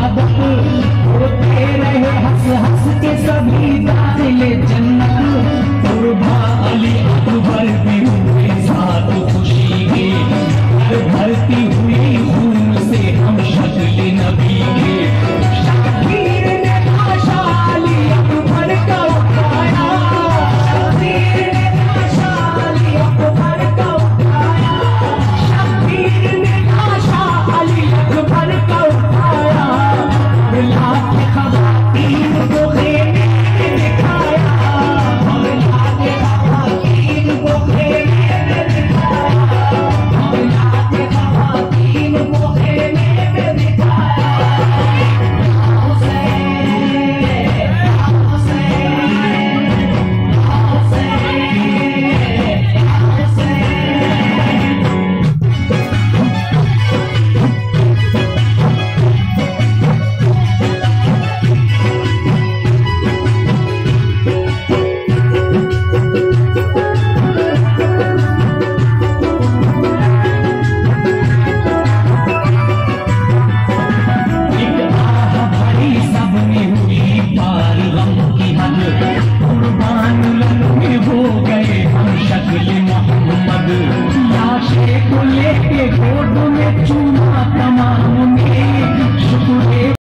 याद होते रहे हंस हंस के सभी दादले Allah ke khabar Bolívar.